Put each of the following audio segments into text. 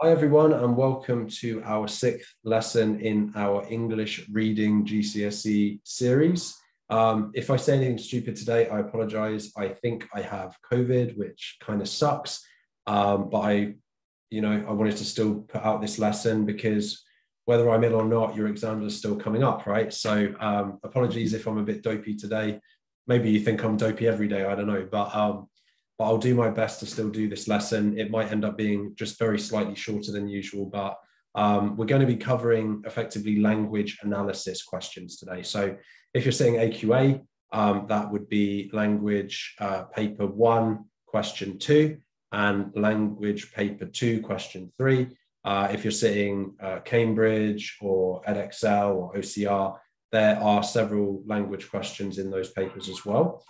Hi, everyone, and welcome to our sixth lesson in our English Reading GCSE series. Um, if I say anything stupid today, I apologize. I think I have COVID, which kind of sucks. Um, but I, you know, I wanted to still put out this lesson because whether I'm ill or not, your exams are still coming up, right? So um, apologies if I'm a bit dopey today. Maybe you think I'm dopey every day. I don't know, but um, but I'll do my best to still do this lesson. It might end up being just very slightly shorter than usual, but um, we're going to be covering effectively language analysis questions today. So if you're saying AQA, um, that would be language uh, paper one, question two, and language paper two, question three. Uh, if you're sitting uh, Cambridge or Edexcel or OCR, there are several language questions in those papers as well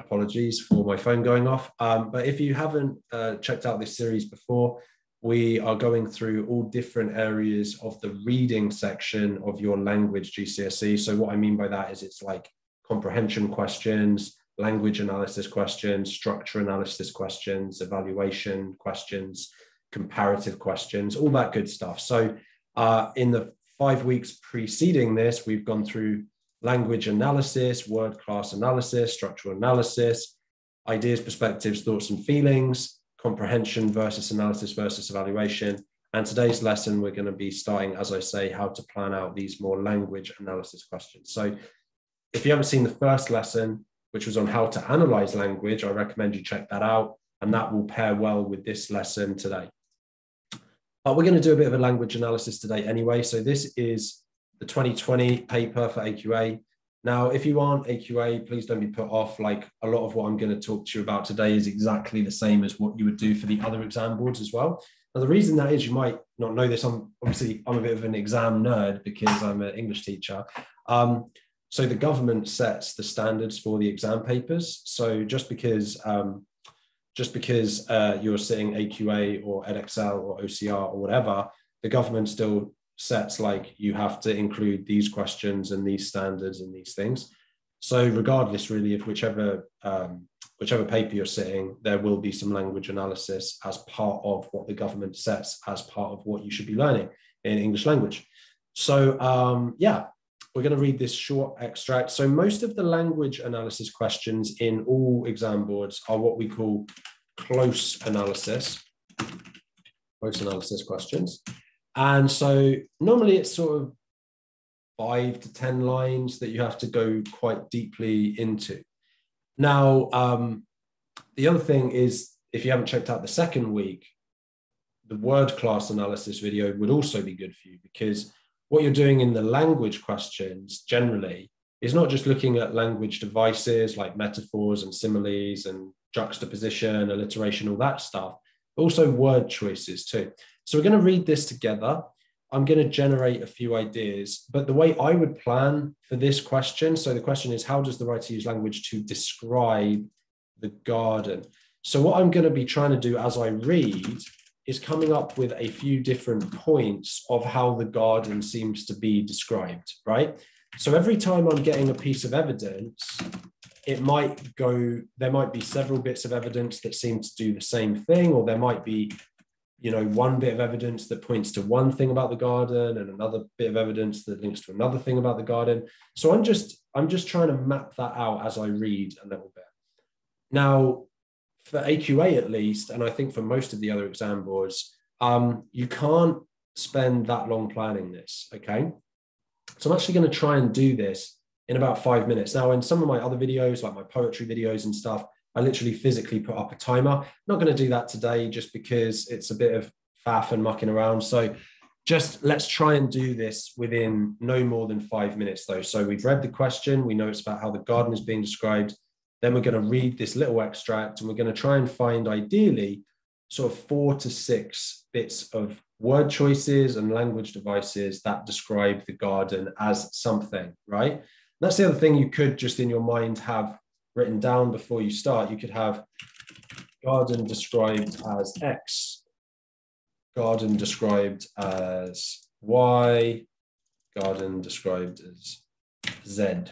apologies for my phone going off. Um, but if you haven't uh, checked out this series before, we are going through all different areas of the reading section of your language GCSE. So what I mean by that is it's like comprehension questions, language analysis questions, structure analysis questions, evaluation questions, comparative questions, all that good stuff. So uh, in the five weeks preceding this, we've gone through language analysis, word class analysis, structural analysis, ideas, perspectives, thoughts, and feelings, comprehension versus analysis versus evaluation. And today's lesson, we're going to be starting, as I say, how to plan out these more language analysis questions. So if you haven't seen the first lesson, which was on how to analyze language, I recommend you check that out. And that will pair well with this lesson today. But we're going to do a bit of a language analysis today anyway. So this is the 2020 paper for AQA. Now, if you aren't AQA, please don't be put off. Like a lot of what I'm going to talk to you about today is exactly the same as what you would do for the other exam boards as well. Now, the reason that is, you might not know this. I'm obviously I'm a bit of an exam nerd because I'm an English teacher. Um, so the government sets the standards for the exam papers. So just because um, just because uh, you're sitting AQA or Edexcel or OCR or whatever, the government still sets like you have to include these questions and these standards and these things. So regardless really of whichever um, whichever paper you're sitting, there will be some language analysis as part of what the government sets as part of what you should be learning in English language. So um, yeah, we're going to read this short extract. So most of the language analysis questions in all exam boards are what we call close analysis, close analysis questions. And so normally it's sort of five to 10 lines that you have to go quite deeply into. Now, um, the other thing is if you haven't checked out the second week, the word class analysis video would also be good for you because what you're doing in the language questions generally is not just looking at language devices like metaphors and similes and juxtaposition, alliteration, all that stuff, but also word choices too. So we're going to read this together. I'm going to generate a few ideas, but the way I would plan for this question so the question is, how does the writer use language to describe the garden? So, what I'm going to be trying to do as I read is coming up with a few different points of how the garden seems to be described, right? So, every time I'm getting a piece of evidence, it might go, there might be several bits of evidence that seem to do the same thing, or there might be you know one bit of evidence that points to one thing about the garden and another bit of evidence that links to another thing about the garden. So i'm just i'm just trying to map that out as i read a little bit. Now for aqa at least and i think for most of the other exam boards um, you can't spend that long planning this okay? So i'm actually going to try and do this in about five minutes. Now in some of my other videos like my poetry videos and stuff I literally physically put up a timer. I'm not going to do that today just because it's a bit of faff and mucking around. So just let's try and do this within no more than five minutes though. So we've read the question, we know it's about how the garden is being described. Then we're going to read this little extract and we're going to try and find ideally sort of four to six bits of word choices and language devices that describe the garden as something, right? That's the other thing you could just in your mind have written down before you start, you could have garden described as X, garden described as Y, garden described as Z.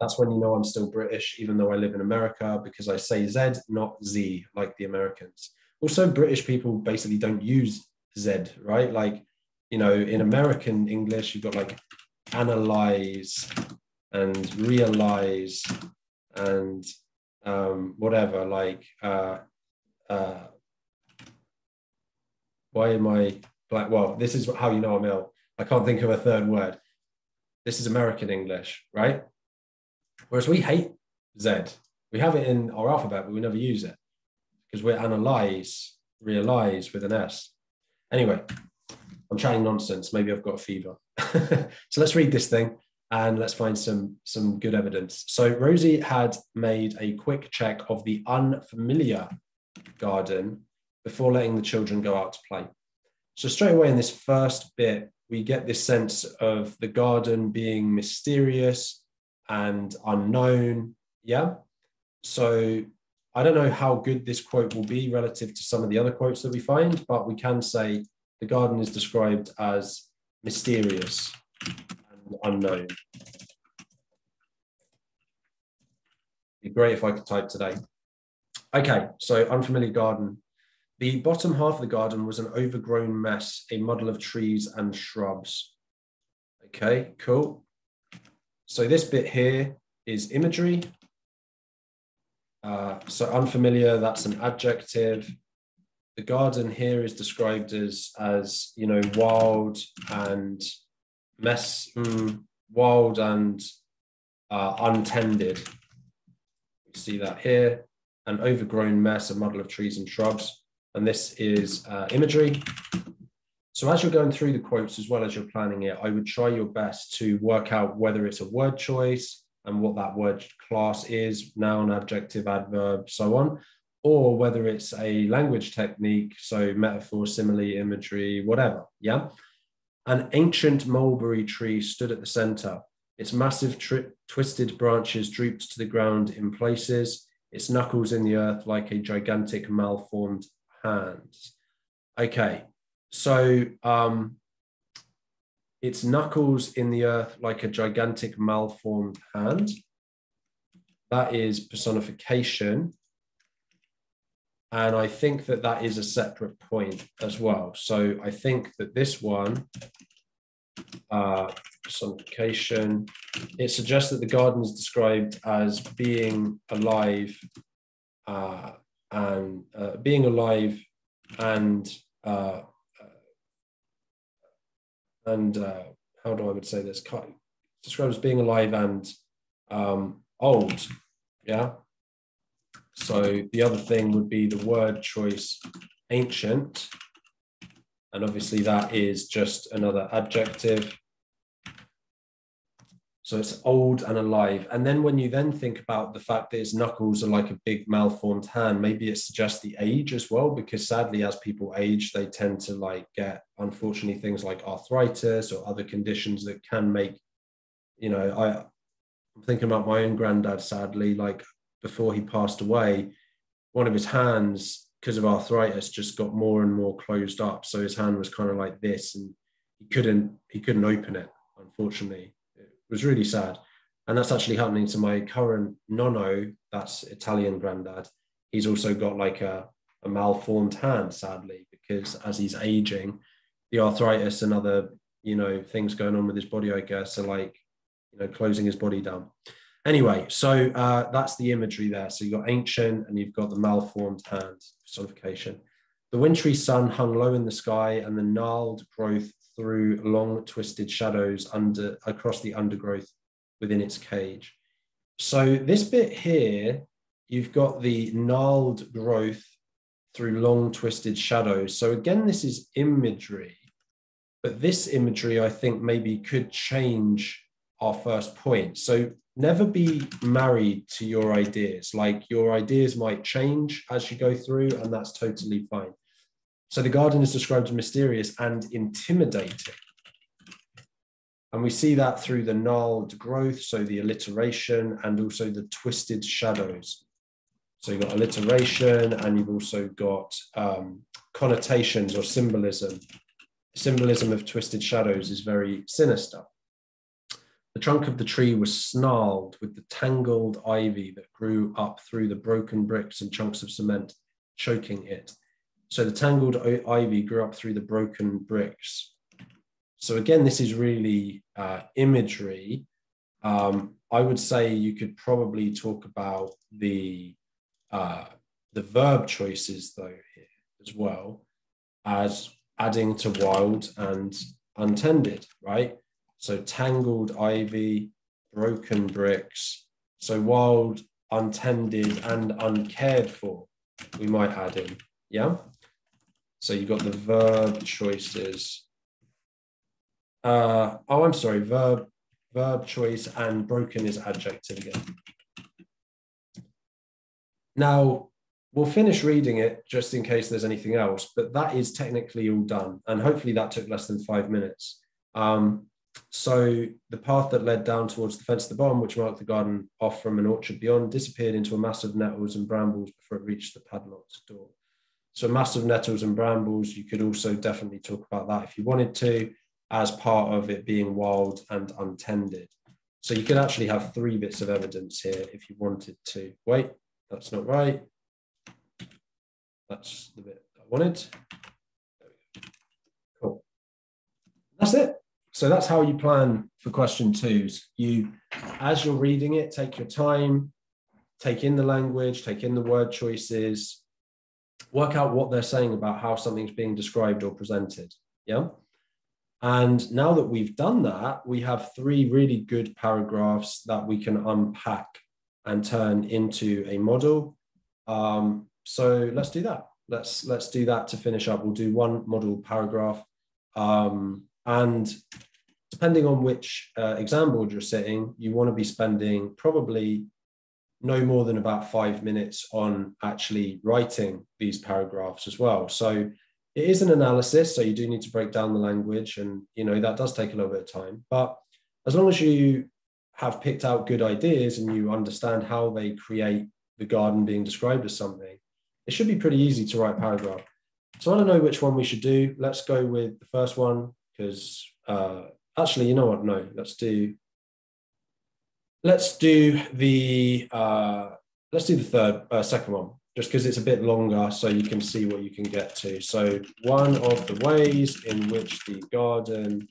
That's when you know I'm still British, even though I live in America, because I say Z, not Z, like the Americans. Also, British people basically don't use Z, right? Like, you know, in American English, you've got like analyze and realize and um, whatever, like, uh, uh, why am I black? Well, this is how you know I'm ill. I can't think of a third word. This is American English, right? Whereas we hate Z. We have it in our alphabet, but we never use it because we're analyze, realize with an S. Anyway, I'm chatting nonsense. Maybe I've got a fever. so let's read this thing and let's find some some good evidence. So Rosie had made a quick check of the unfamiliar garden before letting the children go out to play. So straight away in this first bit, we get this sense of the garden being mysterious and unknown. Yeah. So I don't know how good this quote will be relative to some of the other quotes that we find, but we can say the garden is described as mysterious unknown. Be great if I could type today. Okay, so unfamiliar garden. The bottom half of the garden was an overgrown mess, a muddle of trees and shrubs. Okay, cool. So this bit here is imagery. Uh, so unfamiliar, that's an adjective. The garden here is described as, as you know, wild and mess, mm, wild and uh, untended. You see that here, an overgrown mess, a muddle of trees and shrubs. And this is uh, imagery. So as you're going through the quotes as well as you're planning it, I would try your best to work out whether it's a word choice and what that word class is, noun, adjective, adverb, so on, or whether it's a language technique, so metaphor, simile, imagery, whatever. Yeah. An ancient mulberry tree stood at the center. Its massive tri- twisted branches drooped to the ground in places, its knuckles in the earth like a gigantic malformed hand. Okay, so um, its knuckles in the earth like a gigantic malformed hand. That is personification. And I think that that is a separate point as well. So I think that this one, uh, personification, it suggests that the garden is described as being alive uh, and uh, being alive and uh, and uh, how do I would say this? Described as being alive and um, old. Yeah. So the other thing would be the word choice, ancient, and obviously that is just another adjective. So it's old and alive. And then when you then think about the fact that his knuckles are like a big malformed hand, maybe it suggests the age as well, because sadly, as people age, they tend to like get, unfortunately, things like arthritis or other conditions that can make, you know, I, I'm thinking about my own granddad, sadly, like before he passed away, one of his hands, because of arthritis, just got more and more closed up. So his hand was kind of like this and he couldn't, he couldn't open it, unfortunately it was really sad. And that's actually happening to my current nono, that's Italian granddad. He's also got like a, a malformed hand, sadly, because as he's aging, the arthritis and other, you know, things going on with his body, I guess, are like, you know, closing his body down. Anyway, so uh, that's the imagery there. So you've got ancient and you've got the malformed hand personification. The wintry sun hung low in the sky, and the gnarled growth threw long twisted shadows under across the undergrowth within its cage. So this bit here, you've got the gnarled growth threw long twisted shadows. So again, this is imagery, but this imagery I think maybe could change our first point. So never be married to your ideas. Like your ideas might change as you go through, and that's totally fine. So the garden is described as mysterious and intimidating. And we see that through the gnarled growth, so the alliteration, and also the twisted shadows. So you've got alliteration, and you've also got um, connotations or symbolism. Symbolism of twisted shadows is very sinister. The trunk of the tree was snarled with the tangled ivy that grew up through the broken bricks and chunks of cement, choking it So the tangled ivy grew up through the broken bricks. So again, this is really uh, imagery. Um, I would say you could probably talk about the uh, the verb choices though here as well as adding to wild and untended, right? So tangled ivy, broken bricks. So wild, untended, and uncared for, we might add in. Yeah. So you've got the verb choices. Uh, oh, I'm sorry, verb, verb choice and broken is adjective again. Now, we'll finish reading it just in case there's anything else, but that is technically all done. And hopefully that took less than five minutes. Um, so the path that led down towards the fence of the barn, which marked the garden off from an orchard beyond, disappeared into a mass of nettles and brambles before it reached the padlocked door. So massive nettles and brambles, you could also definitely talk about that if you wanted to, as part of it being wild and untended. So you could actually have three bits of evidence here if you wanted to. Wait, that's not right. That's the bit I wanted. Cool. That's it. So that's how you plan for question twos. You, as you're reading it, take your time, take in the language, take in the word choices, work out what they're saying about how something's being described or presented. Yeah. And now that we've done that, we have three really good paragraphs that we can unpack and turn into a model. Um, so let's do that. Let's let's do that to finish up. We'll do one model paragraph. Um, and depending on which uh, exam board you're sitting, you want to be spending probably no more than about five minutes on actually writing these paragraphs as well. So it is an analysis, so you do need to break down the language, and you know that does take a little bit of time. But as long as you have picked out good ideas and you understand how they create the garden being described as something, it should be pretty easy to write paragraph. So I don't know which one we should do. Let's go with the first one because uh, actually, you know what? No, let's do let's do the uh, let's do the third uh, second one just because it's a bit longer so you can see what you can get to so one of the ways in which the garden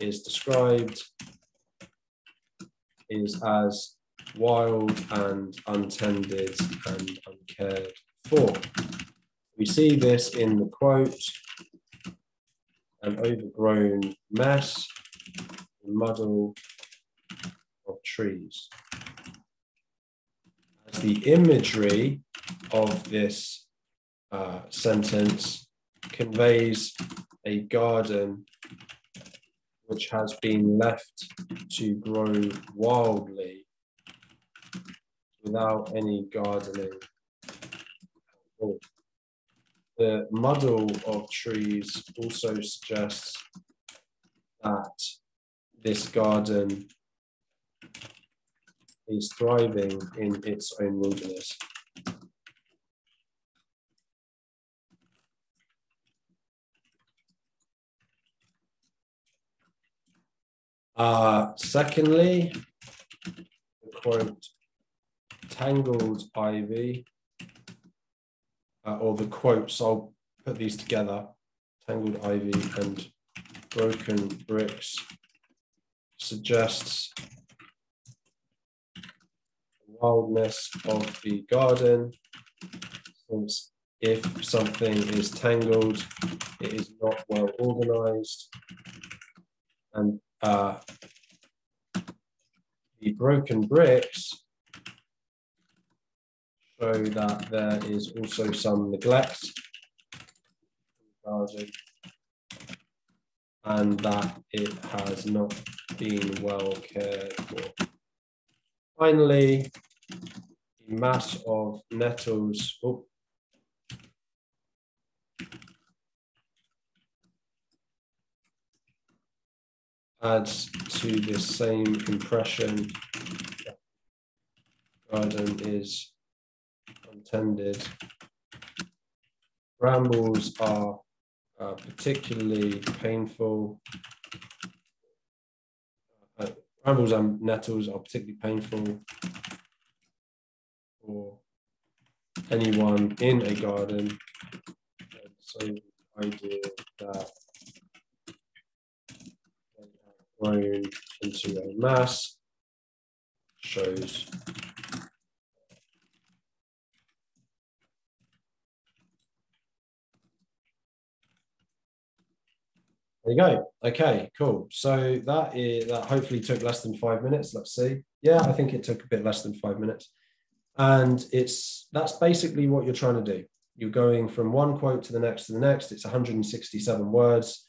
is described is as wild and untended and uncared for we see this in the quote an overgrown mess muddle of trees. As the imagery of this uh, sentence conveys a garden which has been left to grow wildly without any gardening. The muddle of trees also suggests that this garden is thriving in its own wilderness. Uh, secondly, the quote, tangled ivy, uh, or the quotes, I'll put these together, tangled ivy and broken bricks suggests wildness of the garden, since if something is tangled, it is not well organized. And uh, the broken bricks show that there is also some neglect and that it has not been well cared for. Finally, the mass of nettles. Oh. adds to this same impression. Garden is untended. Brambles are uh, particularly painful. Uh, brambles and nettles are particularly painful for anyone in a garden So idea that grown into a mass shows There you go. Okay, cool. So that is that hopefully took less than five minutes. Let's see. Yeah, I think it took a bit less than five minutes. And it's that's basically what you're trying to do. You're going from one quote to the next to the next. It's 167 words.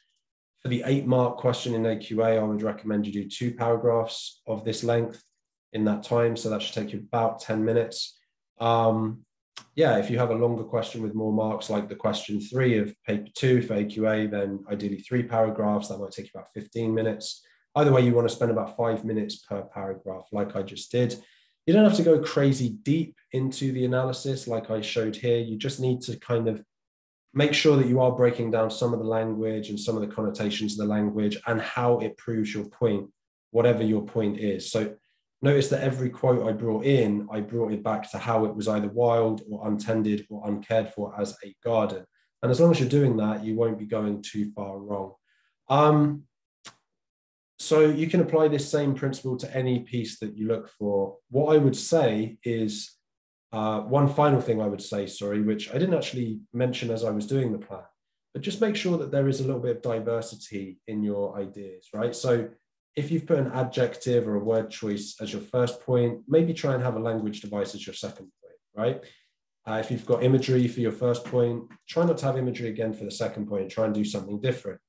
For the eight mark question in AQA, I would recommend you do two paragraphs of this length in that time. So that should take you about 10 minutes. Um, yeah, if you have a longer question with more marks, like the question three of paper two for AQA, then ideally three paragraphs. That might take about 15 minutes. Either way, you want to spend about five minutes per paragraph, like I just did. You don't have to go crazy deep into the analysis like I showed here. You just need to kind of make sure that you are breaking down some of the language and some of the connotations of the language and how it proves your point, whatever your point is. So notice that every quote I brought in, I brought it back to how it was either wild or untended or uncared for as a garden. And as long as you're doing that, you won't be going too far wrong. Um, so you can apply this same principle to any piece that you look for. What I would say is uh, one final thing I would say, sorry, which I didn't actually mention as I was doing the plan, but just make sure that there is a little bit of diversity in your ideas, right? So if you've put an adjective or a word choice as your first point, maybe try and have a language device as your second point, right? Uh, if you've got imagery for your first point, try not to have imagery again for the second point, try and do something different.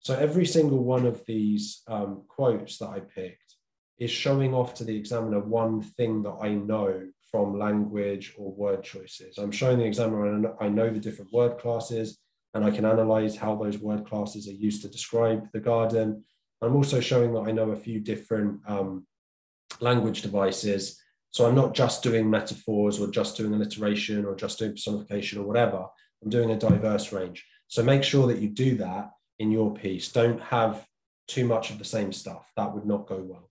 So every single one of these um, quotes that I picked is showing off to the examiner one thing that I know from language or word choices. I'm showing the examiner I know the different word classes and I can analyze how those word classes are used to describe the garden. I'm also showing that I know a few different um, language devices. So I'm not just doing metaphors or just doing alliteration or just doing personification or whatever. I'm doing a diverse range. So make sure that you do that in your piece. Don't have too much of the same stuff. That would not go well.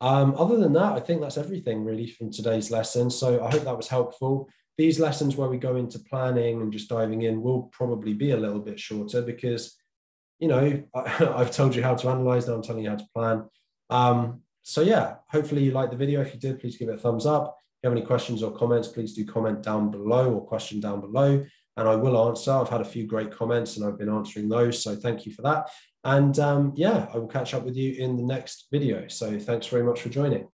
Um, other than that, I think that's everything really from today's lesson. So I hope that was helpful. These lessons where we go into planning and just diving in will probably be a little bit shorter because, you know, I, have told you how to analyze, now I'm telling you how to plan. Um, so yeah, hopefully you liked the video. If you did, please give it a thumbs up. If you have any questions or comments, please do comment down below or question down below and I will answer. I've had a few great comments and I've been answering those. So thank you for that. And um, yeah, I will catch up with you in the next video. So thanks very much for joining.